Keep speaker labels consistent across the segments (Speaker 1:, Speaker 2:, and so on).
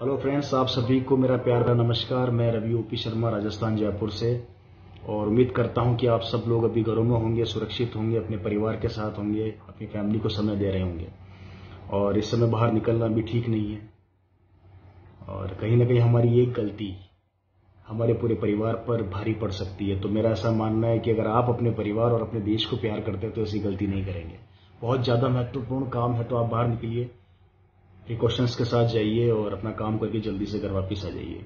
Speaker 1: Hello friends आप सभी को मेरा प्यार नमस्कार। मैं रवि ओपी शर्मा, राजस्थान, जयपुर से। और उम्मीद करता हूँ कि आप सब लोग अभी घरों में होंगे, सुरक्षित होंगे, अपने परिवार के साथ होंगे, अपनी फैमिली को समय दे रहे होंगे। और इस समय बाहर निकलना भी ठीक नहीं है। और कहीं ना कहीं हमारी एक गलती हमारे पूरे परिवार पर भारी पड़ सकती है। तो मेरा ऐसा मानना है कि अगर आप अपने परिवार और अपने देश को प्यार करते हैं तो ऐसी गलती नहीं करेंगे। बहुत ज़्यादा महत्वपूर्ण काम है तो आप बाहर निकलिए। प्रिकॉशंस के साथ जाइए और अपना काम करके जल्दी से घर वापिस आ जाइए।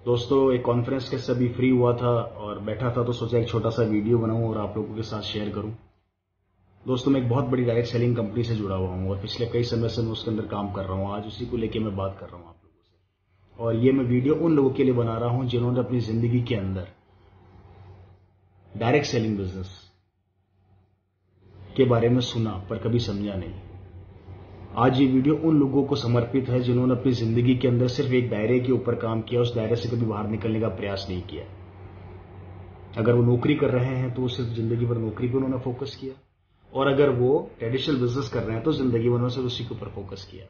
Speaker 1: दोस्तों, एक कॉन्फ्रेंस के सभी फ्री हुआ था और बैठा था तो सोचा एक छोटा सा वीडियो बनाऊँ और आप लोगों के साथ शेयर करूँ। दोस्तों, मैं एक बहुत बड़ी डायरेक्ट सेलिंग कंपनी से जुड़ा हुआ हूँ और पिछले कई समय से मैं उसके अंदर काम कर रहा हूँ। आज उसी को लेकर मैं बात कर रहा हूँ आप लोगों से। और ये मैं वीडियो उन लोगों के लिए बना रहा हूँ जिन्होंने अपनी ज़िंदगी के अंदर डायरेक्ट सेलिंग बिज़नेस के बारे में सुना पर कभी समझा नहीं। आज ये वीडियो उन लोगों को समर्पित है जिन्होंने अपनी ज़िंदगी के अंदर सिर्फ़ एक दायरे के ऊपर काम किया, उस दायरे से कभी बाहर निकलने का प्रयास नहीं किया। अगर वो नौकरी कर रहे हैं तो वो सिर्फ़ ज़िंदगी भर नौकरी पर उन्होंने फोकस किया। और अगर वो ट्रेडिशनल बिज़नेस कर रहे हैं तो ज़िंदगी भर उन्होंने उसी के ऊपर फोकस किया।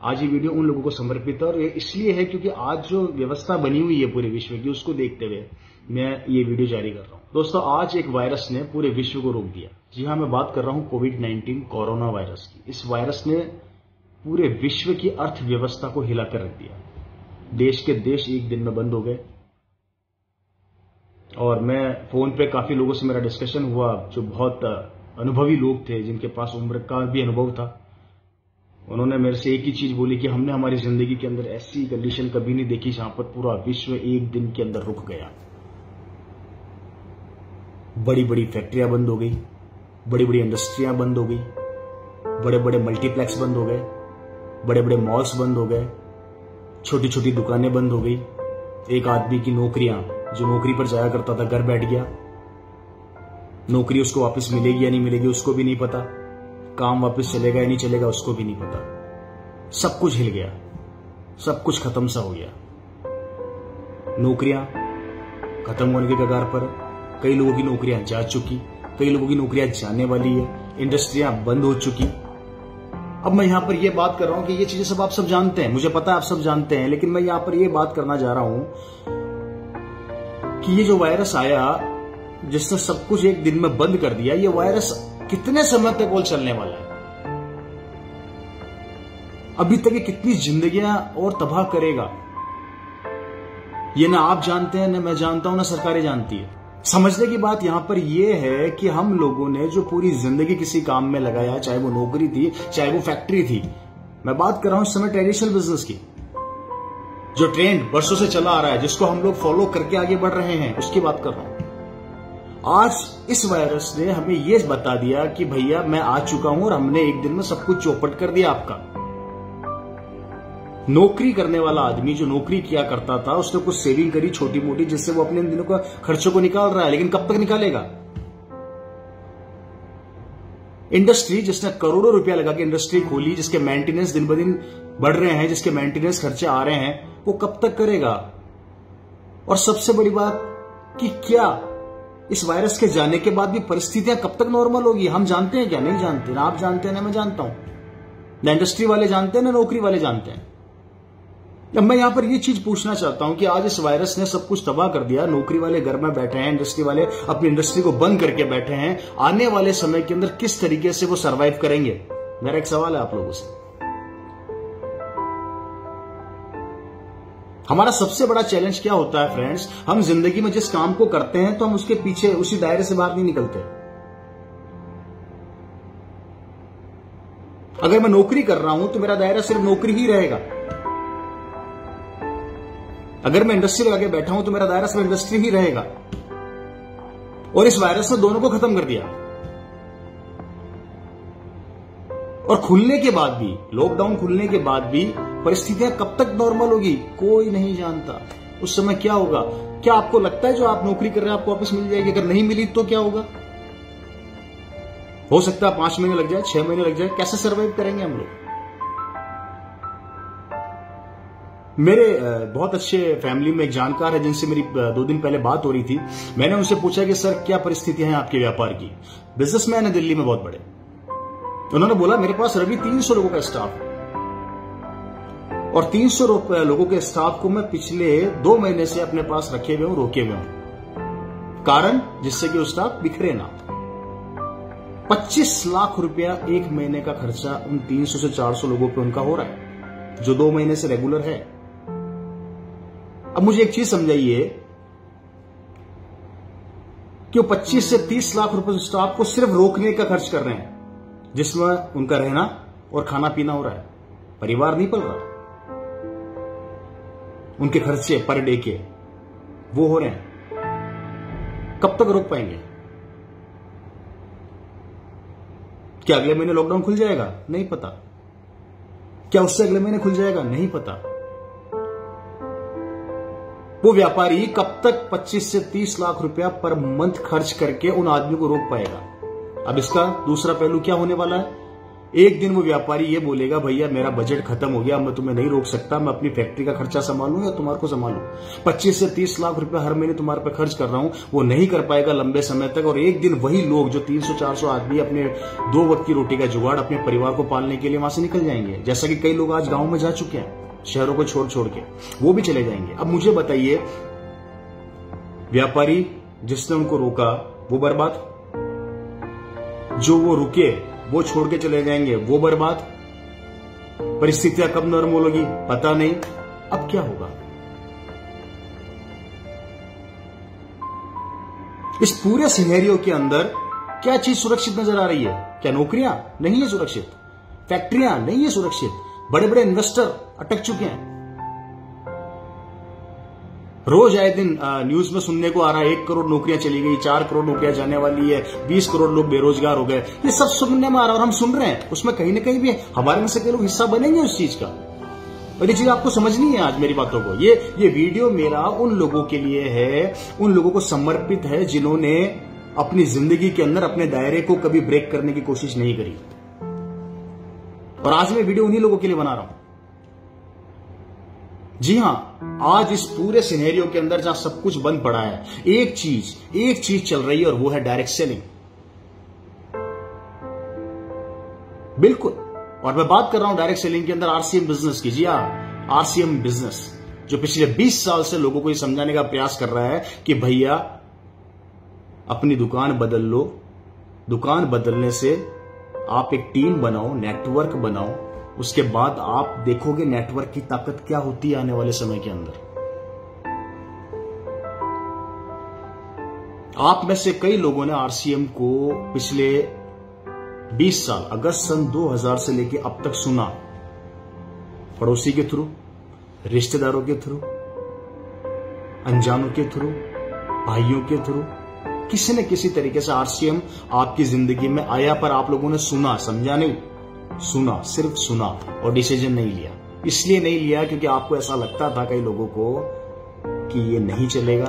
Speaker 1: आज ये वीडियो उन लोगों को समर्पित है और ये इसलिए है क्योंकि आज जो व्यवस्था बनी हुई है पूरे विश्व की, उसको देखते हुए मैं ये वीडियो जारी कर रहा हूँ। दोस्तों, आज एक वायरस ने पूरे विश्व को रोक दिया। जी हाँ मैं बात कर रहा हूँ कोविड 19 कोरोना वायरस की। इस वायरस ने पूरे विश्व की अर्थव्यवस्था को हिलाकर रख दिया। देश के देश एक दिन में बंद हो गए। और मैं फ़ोन पे काफ़ी लोगों से मेरा डिस्कशन हुआ, जो बहुत अनुभवी लोग थे, जिनके पास उम्र का भी अनुभव था। उन्होंने मेरे से एक ही चीज़ बोली कि हमने हमारी ज़िंदगी के अंदर ऐसी कंडीशन कभी नहीं देखी जहाँ पर पूरा विश्व एक दिन के अंदर रुक गया। बड़ी बड़ी फैक्ट्रियाँ बंद हो गई बड़ी बड़ी इंडस्ट्रियाँ बंद हो गई बड़े बड़े मल्टीप्लेक्स बंद हो गए बड़े बड़े मॉल्स बंद हो गए छोटी छोटी दुकानें बंद हो गई। एक आदमी की नौकरियाँ, जो नौकरी पर जाया करता था, घर बैठ गया। नौकरी उसको वापस मिलेगी या नहीं मिलेगी, उसको भी नहीं पता। काम वापस चलेगा या नहीं चलेगा, उसको भी नहीं पता। सब कुछ हिल गया। सब कुछ खत्म सा हो गया। नौकरियाँ खत्म होने के कगार पर कई लोगों की नौकरियाँ जा चुकी, कई लोगों की नौकरियाँ जाने वाली है, इंडस्ट्रियाँ बंद हो चुकी। अब मैं यहाँ पर यह बात कर रहा हूँ कि ये चीज़ें सब आप सब जानते हैं, मुझे पता है आप सब जानते हैं, लेकिन मैं यहाँ पर यह बात करना चाह रहा हूँ कि ये जो वायरस आया, जिसने सब कुछ एक दिन में बंद कर दिया, ये वायरस कितने समय तक और चलने वाला है? अभी तक ये कितनी जिंदगियाँ और तबाह करेगा? ये ना आप जानते हैं, ना मैं जानता हूँ, ना सरकारें जानती है। समझने की बात यहाँ पर यह है कि हम लोगों ने जो पूरी ज़िंदगी किसी काम में लगाया, चाहे वो नौकरी थी, चाहे वो फैक्ट्री थी, मैं बात कर रहा हूँ इस समय ट्रेडिशनल बिज़नेस की। जो ट्रेंड वर्षों से चला आ रहा है, जिसको हम लोग फॉलो करके आगे बढ़ रहे हैं, उसकी बात कर रहा हूँ। आज इस वायरस ने हमें यह बता दिया कि भैया मैं आ चुका हूँ और हमने एक दिन में सब कुछ चौपट कर दिया आपका। नौकरी करने वाला आदमी जो नौकरी किया करता था, उसने कुछ सेविंग करी छोटी मोटी जिससे वो अपने दिनों का खर्चों को निकाल रहा है, लेकिन कब तक निकालेगा? इंडस्ट्री जिसने करोड़ों रुपया लगा के इंडस्ट्री खोली, जिसके मेंटेनेंस दिन ब दिन बढ़ रहे हैं, जिसके मेंटेनेंस खर्चे आ रहे हैं, वो कब तक करेगा? और सबसे बड़ी बात कि क्या इस वायरस के जाने के बाद भी परिस्थितियाँ कब तक नॉर्मल होगी? हम जानते हैं क्या? नहीं जानते। ना आप जानते हैं ना मैं जानता हूँ। ना इंडस्ट्री वाले जानते हैं, ना नौकरी वाले जानते हैं। अब मैं यहाँ पर यह चीज़ पूछना चाहता हूँ कि आज इस वायरस ने सब कुछ तबाह कर दिया, नौकरी वाले घर में बैठे हैं, इंडस्ट्री वाले अपनी इंडस्ट्री को बंद करके बैठे हैं, आने वाले समय के अंदर किस तरीके से वो सर्वाइव करेंगे? मेरा एक सवाल है आप लोगों से। हमारा सबसे बड़ा चैलेंज क्या होता है फ्रेंड्स हम ज़िंदगी में जिस काम को करते हैं तो हम उसके पीछे, उसी दायरे से बाहर नहीं निकलते। अगर मैं नौकरी कर रहा हूँ तो मेरा दायरा सिर्फ़ नौकरी ही रहेगा। अगर मैं इंडस्ट्री लगा के बैठा हूँ तो मेरा दायरा सिर्फ़ इंडस्ट्री ही रहेगा। और इस वायरस ने दोनों को खत्म कर दिया। और खुलने के बाद भी लॉकडाउन खुलने के बाद भी, परिस्थितियाँ कब तक नॉर्मल होगी, कोई नहीं जानता। उस समय क्या होगा? क्या आपको लगता है जो आप नौकरी कर रहे हैं, आपको वापस मिल जाएगी? अगर नहीं मिली तो क्या होगा? हो सकता है पाँच महीने लग जाए, छह महीने लग जाए, कैसे सर्वाइव करेंगे हम लोग? मेरे बहुत अच्छे फैमिली में एक जानकार है जिनसे मेरी दो दिन पहले बात हो रही थी। मैंने उनसे पूछा कि, सर, क्या परिस्थितियाँ हैं आपके व्यापार की? बिजनेसमैन है दिल्ली में बहुत बड़े। उन्होंने बोला, मेरे पास रवि तीन सौ लोगों का स्टाफ है। और तीन सौ लोगों के स्टाफ को मैं पिछले दो महीने से अपने पास रखे हुए हूँ, रोके हुए हूँ। कारण? जिससे कि स्टाफ बिखरे ना। 25 लाख रुपया एक महीने का खर्चा उन 300 से 400 लोगों पे उनका हो रहा है, जो दो महीने से रेगुलर है। अब मुझे एक चीज़ समझाइए कि वो 25 से 30 लाख रुपए स्टाफ को सिर्फ़ रोकने का खर्च कर रहे हैं, जिसमें उनका रहना और खाना पीना हो रहा है। परिवार नहीं पल रहा। उनके खर्चे पर डे के वो हो रहे हैं। कब तक रोक पाएँगे? क्या अगले महीने लॉकडाउन खुल जाएगा? नहीं पता। क्या उससे अगले महीने खुल जाएगा? नहीं पता। वो व्यापारी कब तक 25 से 30 लाख रुपया पर मंथ खर्च करके उन आदमी को रोक पाएगा? अब इसका दूसरा पहलू क्या होने वाला है? एक दिन वो व्यापारी ये बोलेगा, भैया, मेरा बजट खत्म हो गया मैं तुम्हें नहीं रोक सकता, मैं अपनी फैक्ट्री का खर्चा संभालू या तुम्हारे को संभालू? पच्चीस से तीस लाख रुपए हर महीने तुम्हारे पे खर्च कर रहा हूँ, वो नहीं कर पाएगा लंबे समय तक। और एक दिन वही लोग जो तीन सौ, चार सौ आदमी अपने दो वक्त की रोटी का जुगाड़ अपने परिवार को पालने के लिए वहाँ से निकल जाएँगे। जैसा कि कई लोग आज गाँव में जा चुके हैं। शहरों को छोड़ छोड़ के। वो भी चले जाएँगे। अब मुझे बताइए, व्यापारी जिसने उनको रोका, वो बर्बाद? जो वो रुके, वो छोड़ के चले जाएँगे, वो बर्बाद? परिस्थितियाँ कब नॉर्मल होगी, पता नहीं। अब क्या होगा? इस पूरे सिनेरियो के अंदर क्या चीज़ सुरक्षित नज़र आ रही है? क्या नौकरियाँ? नहीं है सुरक्षित। फैक्ट्रियाँ? नहीं है सुरक्षित। बड़े बड़े इन्वेस्टर अटक चुके हैं। रोज आए दिन न्यूज़ में सुनने को आ रहा है, एक करोड़ नौकरियाँ चली गई, चार करोड़ नौकरियाँ जाने वाली है, बीस करोड़ लोग बेरोजगार हो गए। ये सब सुनने में आ रहा है और हम सुन रहे हैं। उसमें कहीं ना कहीं भी हमारे में से कई लोग हिस्सा बनेंगे उस चीज़ का। और ये चीज़ आपको समझनी है आज मेरी बातों को। ये ये वीडियो मेरा उन लोगों के लिए है, उन लोगों को समर्पित है जिन्होंने अपनी ज़िंदगी के अंदर अपने दायरे को कभी ब्रेक करने की कोशिश नहीं करी। और आज मैं वीडियो उन्हीं लोगों के लिए बना रहा हूँ। जी हाँ, आज इस पूरे सिनेरियो के अंदर जहाँ सब कुछ बंद पड़ा है, एक चीज़ एक चीज़ चल रही है और वो है डायरेक्ट सेलिंग बिल्कुल। और मैं बात कर रहा हूँ डायरेक्ट सेलिंग के अंदर आरसीएम बिज़नेस की। जी हाँ आरसीएम बिज़नेस जो पिछले 20 साल से लोगों को ये समझाने का प्रयास कर रहा है कि भैया, अपनी दुकान बदल लो। दुकान बदलने से आप एक टीम बनाओ नेटवर्क बनाओ, उसके बाद आप देखोगे नेटवर्क की ताकत क्या होती है आने वाले समय के अंदर। आप में से कई लोगों ने आरसीएम को पिछले 20 साल, अगस्त सन 2000 से लेकर अब तक सुना। पड़ोसी के थ्रू, रिश्तेदारों के थ्रू, अनजानों के थ्रू, भाइयों के थ्रू किसी न किसी तरीके से आरसीएम आपकी ज़िंदगी में आया, पर आप लोगों ने सुना, समझा नहीं? सुना, सिर्फ़ सुना, और डिसीज़न नहीं लिया। इसलिए नहीं लिया क्योंकि आपको ऐसा लगता था कई लोगों को कि ये नहीं चलेगा,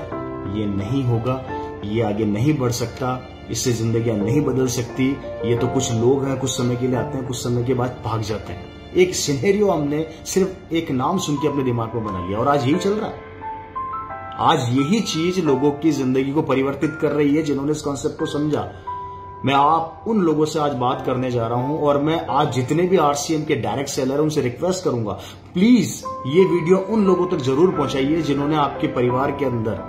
Speaker 1: ये नहीं होगा, ये आगे नहीं बढ़ सकता, इससे ज़िंदगी नहीं बदल सकती। ये तो कुछ लोग हैं, कुछ समय के लिए आते हैं, कुछ समय के बाद भाग जाते हैं। एक सिनेरियो हमने सिर्फ़ एक नाम सुन के अपने दिमाग में बना लिया, और आज यही चल रहा है। आज यही चीज़ लोगों की ज़िंदगी को परिवर्तित कर रही है जिन्होंने इस कॉन्सेप्ट को समझा। मैं आप उन लोगों से आज बात करने जा रहा हूँ और मैं आज जितने भी आरसीएम के डायरेक्ट सेलर हैं, उनसे रिक्वेस्ट करूँगा। प्लीज़ ये वीडियो उन लोगों तक ज़रूर पहुंचाइए जिन्होंने आपके परिवार के अंदर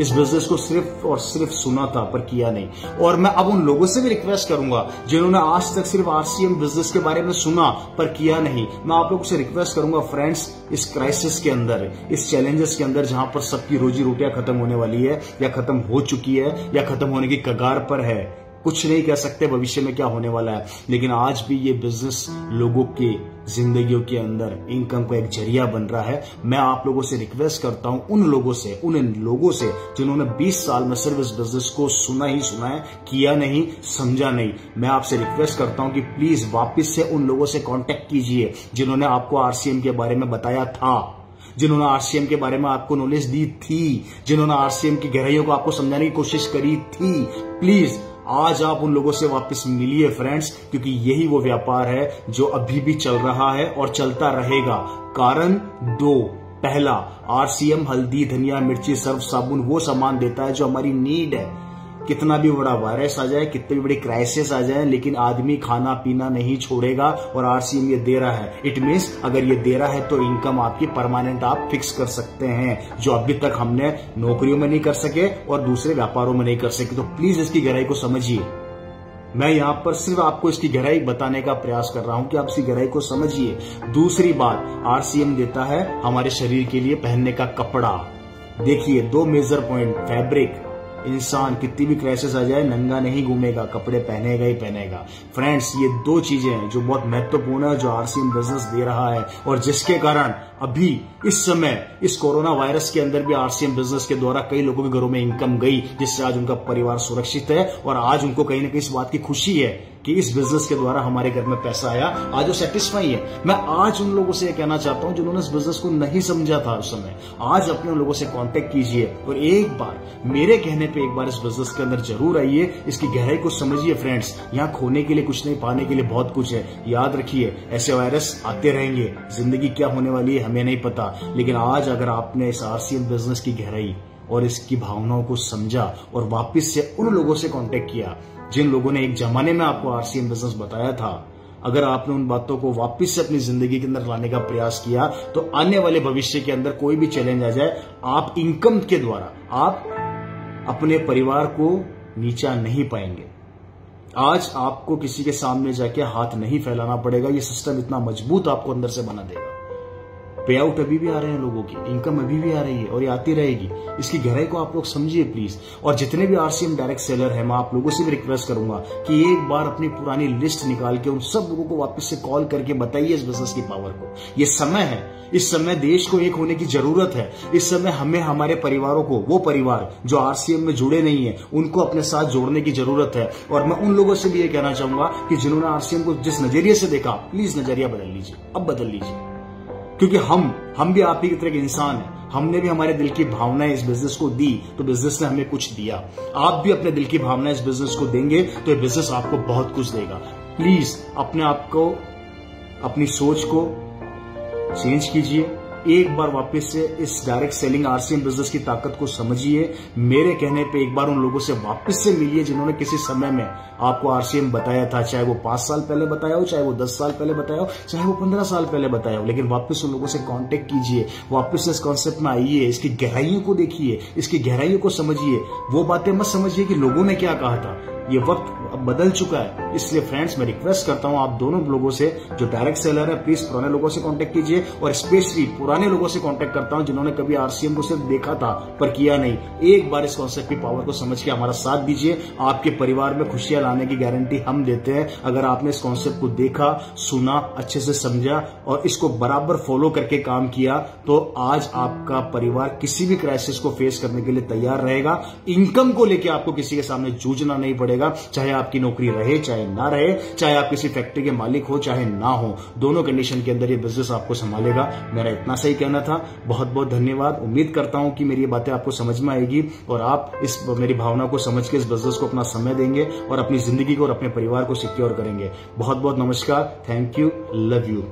Speaker 1: इस बिज़नेस को सिर्फ़ और सिर्फ़ सुना था, पर किया नहीं। और मैं अब उन लोगों से भी रिक्वेस्ट करूँगा, जिन्होंने आज तक सिर्फ़ आरसीएम बिज़नेस के बारे में सुना, पर किया नहीं। मैं आप लोगों से रिक्वेस्ट करूँगा फ्रेंड्स इस क्राइसिस के अंदर, इस चैलेंजेस के अंदर, जहाँ पर सबकी रोजी रोटियाँ खत्म होने वाली है, या खत्म हो चुकी है, या खत्म होने की कगार पर है। कुछ नहीं कह सकते, भविष्य में क्या होने वाला है। लेकिन आज भी ये बिज़नेस लोगों की जिंदगियों के अंदर इनकम का एक ज़रिया बन रहा है। मैं आप लोगों से रिक्वेस्ट करता हूँ, उन लोगों से, उन लोगों से जिन्होंने 20 साल में सिर्फ़ इस बिज़नेस को सुना ही सुना है, किया नहीं, समझा नहीं। मैं आपसे रिक्वेस्ट करता हूँ कि प्लीज़ वापिस से उन लोगों से कॉन्टेक्ट कीजिए, जिन्होंने आपको आरसीएम के बारे में बताया था, जिन्होंने आरसीएम के बारे में आपको नॉलेज दी थी, जिन्होंने आरसीएम की गहराइयों को आपको समझाने की कोशिश करी थी। प्लीज़ आज आप उन लोगों से वापस मिलिए फ्रेंड्स क्योंकि यही वो व्यापार है जो अभी भी चल रहा है और चलता रहेगा। कारण दो। पहला, आरसीएम, हल्दी, धनिया, मिर्ची, सर्फ, साबुन, वो सामान देता है जो हमारी नीड है। कितना भी बड़ा वायरस आ जाए, कितनी भी बड़ी क्राइसिस आ जाए, लेकिन आदमी खाना पीना नहीं छोड़ेगा और आरसीएम ये दे रहा है। इट मीन्स अगर ये दे रहा है तो इनकम आपकी परमानेंट आप फिक्स कर सकते हैं, जो अभी तक हमने नौकरियों में नहीं कर सके और दूसरे व्यापारों में नहीं कर सके। तो प्लीज़ इसकी गहराई को समझिए। मैं यहाँ पर सिर्फ़ आपको इसकी गहराई बताने का प्रयास कर रहा हूँ कि आप इसकी गहराई को समझिए। दूसरी बात आरसीएम देता है हमारे शरीर के लिए पहनने का कपड़ा। देखिए, दो मेजर पॉइंट फैब्रिक इंसान कितनी भी क्राइसिस आ जाए, नंगा नहीं घूमेगा, कपड़े पहनेगा ही पहनेगा। फ्रेंड्स ये दो चीज़ें हैं जो बहुत महत्वपूर्ण है, जो आरसीएम बिज़नेस दे रहा है और जिसके कारण अभी, इस समय, इस कोरोना वायरस के अंदर भी आरसीएम बिज़नेस के द्वारा कई लोगों के घरों में इनकम गई, जिससे आज उनका परिवार सुरक्षित है और आज उनको कहीं ना कहीं इस बात की खुशी है कि इस बिज़नेस के द्वारा हमारे घर में पैसा आया, आज वो सेटिस्फाई है। मैं आज उन लोगों से यह कहना चाहता हूँ जिन्होंने इस बिज़नेस को नहीं समझा था उस समय, आज अपने उन लोगों से कांटेक्ट कीजिए और एक बार, मेरे कहने पे एक बार इस बिज़नेस के अंदर ज़रूर आइए, इसकी गहराई को समझिए फ्रेंड्स यहाँ खोने के लिए कुछ नहीं, पाने के लिए बहुत कुछ है। याद रखिए, ऐसे वायरस आते रहेंगे, ज़िंदगी क्या होने वाली है हमें नहीं पता, लेकिन आज अगर आपने इस आरसीएम बिज़नेस की गहराई और इसकी भावनाओं को समझा और वापस से उन लोगों से कांटेक्ट किया, जिन लोगों ने एक जमाने में आपको आरसीएम बिज़नेस बताया था, अगर आपने उन बातों को वापस से अपनी ज़िंदगी के अंदर लाने का प्रयास किया तो आने वाले भविष्य के अंदर कोई भी चैलेंज आ जाए, आप इनकम के द्वारा, आप अपने परिवार को नीचा नहीं पाएँगे। आज आपको किसी के सामने जाके हाथ नहीं फैलाना पड़ेगा, ये सिस्टम इतना मज़बूत आपको अंदर से बना देगा। पे आउट अभी भी आ रहे हैं लोगों की इनकम अभी भी आ रही है और ये आती रहेगी। इसकी गहराई को आप लोग समझिए प्लीज़ और जितने भी आरसीएम डायरेक्ट सेलर है, मैं आप लोगों से भी रिक्वेस्ट करूँगा कि एक बार अपनी पुरानी लिस्ट निकाल के उन सब लोगों को वापस से कॉल करके बताइए इस बिज़नेस की पावर को। ये समय है। इस समय देश को एक होने की ज़रूरत है। इस समय हमें, हमारे परिवारों को, वो परिवार जो आरसीएम में जुड़े नहीं है, उनको अपने साथ जोड़ने की ज़रूरत है। और मैं उन लोगों से भी ये कहना चाहूँगा कि जिन्होंने आरसीएम को जिस नज़रिए से देखा प्लीज़ नज़रिया बदल लीजिए। अब बदल लीजिए। क्योंकि हम हम भी आप ही की तरह के इंसान हैं। हमने भी हमारे दिल की भावनाएँ इस बिज़नेस को दी तो बिज़नेस ने हमें कुछ दिया। आप भी अपने दिल की भावनाएँ इस बिज़नेस को देंगे तो ये बिज़नेस आपको बहुत कुछ देगा। प्लीज़ अपने आप को, अपनी सोच को चेंज कीजिए। एक बार वापस से इस डायरेक्ट सेलिंग आरसीएम बिज़नेस की ताकत को समझिए। मेरे कहने पे एक बार उन लोगों से वापस से मिलिए जिन्होंने किसी समय में आपको आरसीएम बताया था, चाहे वो पाँच साल पहले बताया हो, चाहे वो दस साल पहले बताया हो, चाहे वो पंद्रह साल पहले बताया हो, लेकिन वापस उन लोगों से कॉन्टेक्ट कीजिए। वापस इस कॉन्सेप्ट में आइए, इसकी गहराइयों को देखिए, इसकी गहराइयों को समझिए। वो बातें मत समझिए कि लोगों ने क्या कहा था। ये वक्त अब बदल चुका है। इसलिए फ्रेंड्स मैं रिक्वेस्ट करता हूँ आप दोनों लोगों से, जो डायरेक्ट सेलर है प्लीज़ पुराने लोगों से कांटेक्ट कीजिए और स्पेशली पुराने लोगों से कांटेक्ट करता हूँ जिन्होंने कभी आरसीएम को सिर्फ़ देखा था, पर किया नहीं। एक बार इस कॉन्सेप्ट की पावर को समझ के हमारा साथ दीजिए। आपके परिवार में खुशियाँ लाने की गारंटी हम देते हैं। अगर आपने इस कॉन्सेप्ट को देखा, सुना, अच्छे से समझा और इसको बराबर फॉलो करके काम किया तो आज आपका परिवार किसी भी क्राइसिस को फेस करने के लिए तैयार रहेगा। इनकम को लेकर आपको किसी के सामने जूझना नहीं पड़ेगा। चाहे आपकी नौकरी रहे, चाहे ना रहे, चाहे आप किसी फैक्ट्री के मालिक हो, चाहे ना हो, दोनों कंडीशन के अंदर ये बिज़नेस आपको संभालेगा। मेरा इतना सही कहना था। बहुत बहुत धन्यवाद। उम्मीद करता हूँ कि मेरी ये बातें आपको समझ में आएगी और आप इस, मेरी भावना को समझ के इस बिज़नेस को अपना समय देंगे और अपनी ज़िंदगी को और अपने परिवार को सिक्योर करेंगे। बहुत बहुत नमस्कार। Thank you love you